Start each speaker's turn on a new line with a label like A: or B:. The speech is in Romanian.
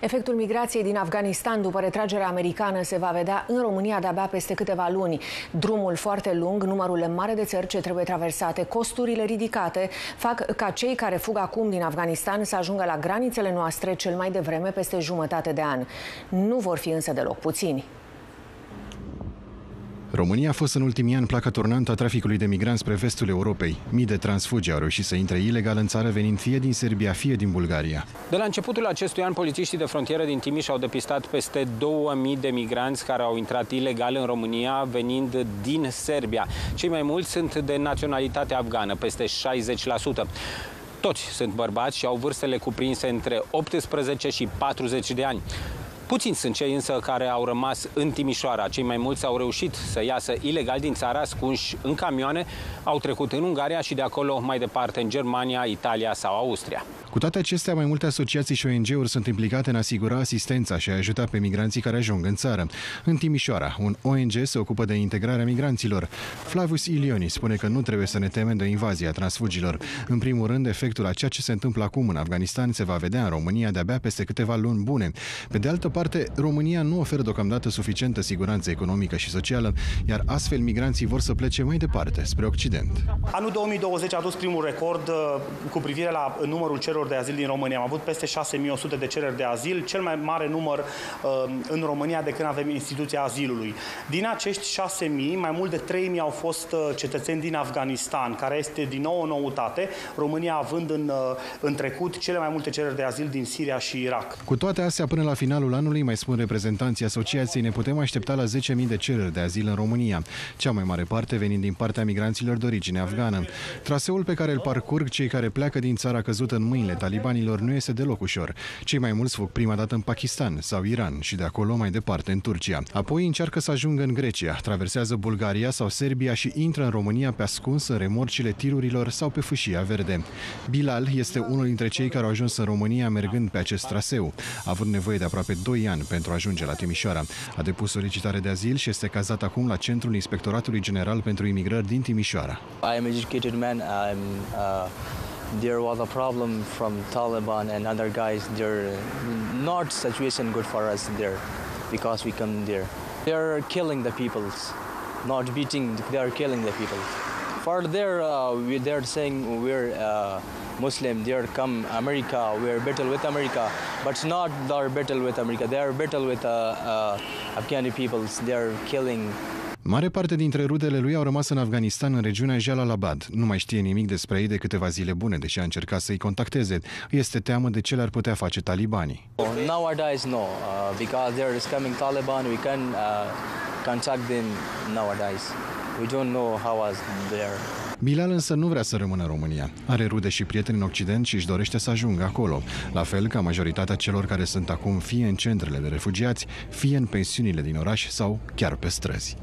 A: Efectul migrației din Afganistan după retragerea americană se va vedea în România de-abia peste câteva luni. Drumul foarte lung, numărul mare de țări ce trebuie traversate, costurile ridicate, fac ca cei care fug acum din Afganistan să ajungă la granițele noastre cel mai devreme peste jumătate de an. Nu vor fi însă deloc puțini.
B: România a fost în ultimii ani placa turnantă a traficului de migranți spre vestul Europei. Mii de transfugi au reușit să intre ilegal în țară venind fie din Serbia, fie din Bulgaria.
C: De la începutul acestui an, polițiștii de frontieră din Timiș au depistat peste 2000 de migranți care au intrat ilegal în România venind din Serbia. Cei mai mulți sunt de naționalitate afgană, peste 60%. Toți sunt bărbați și au vârstele cuprinse între 18 și 40 de ani. Puțini sunt cei însă care au rămas în Timișoara. Cei mai mulți au reușit să iasă ilegal din țară, ascunși în camioane, au trecut în Ungaria și de acolo mai departe în Germania, Italia sau Austria.
B: Cu toate acestea, mai multe asociații și ONG-uri sunt implicate în a asigura asistența și a ajuta pe migranții care ajung în țară. În Timișoara, un ONG se ocupă de integrarea migranților. Flavius Ilioni spune că nu trebuie să ne temem de invazia transfugilor. În primul rând, efectul a ceea ce se întâmplă acum în Afganistan se va vedea în România de-abia peste câteva luni bune. Pe de altă parte, România nu oferă deocamdată suficientă siguranță economică și socială, iar astfel migranții vor să plece mai departe, spre Occident.
D: Anul 2020 a dus primul record uh, cu privire la numărul celor cererilor de azil din România. Am avut peste 6100 de cereri de azil, cel mai mare număr uh, în România de când avem instituția azilului. Din acești 6000, mai mult de 3000 au fost uh, cetățeni din Afganistan, care este din nou o noutate, România având în, uh, în trecut cele mai multe cereri de azil din Siria și Irak.
B: Cu toate astea, până la finalul anului, mai spun reprezentanții asociației, ne putem aștepta la 10.000 de cereri de azil în România, cea mai mare parte venind din partea migranților de origine afgană. Traseul pe care îl parcurg cei care pleacă din țara căzută în mâinile talibanilor nu este deloc ușor. Cei mai mulți fug prima dată în Pakistan sau Iran și de acolo mai departe în Turcia. Apoi încearcă să ajungă în Grecia, traversează Bulgaria sau Serbia și intră în România pe ascuns în remorcile tirurilor sau pe fâșia verde. Bilal este unul dintre cei care au ajuns în România mergând pe acest traseu. A avut nevoie de aproape 2 ani pentru a ajunge la Timișoara. A depus solicitare de azil și este cazat acum la Centrul Inspectoratului General pentru Imigrări din Timișoara.
E: I am educated man. I'm, uh... there was a problem from Taliban and other guys. They're not situation good for us there because we come there. They're killing the peoples, not beating. They're killing the people. For there, uh, we, they're saying we're uh, Muslim. They're come America. We're battle with America, but not they're battle with America. They're battle with uh, uh, Afghani peoples. They're killing
B: Mare parte dintre rudele lui au rămas în Afganistan, în regiunea Jalalabad. Nu mai știe nimic despre ei de câteva zile bune, deși a încercat să-i contacteze. Este teamă de ce le-ar putea face talibanii.
E: Nowadays, no. Uh, because there is coming Taliban, we can uh, contact them nowadays. We don't know how was there.
B: Bilal însă nu vrea să rămână în România. Are rude și prieteni în Occident și își dorește să ajungă acolo, la fel ca majoritatea celor care sunt acum fie în centrele de refugiați, fie în pensiunile din oraș sau chiar pe străzi.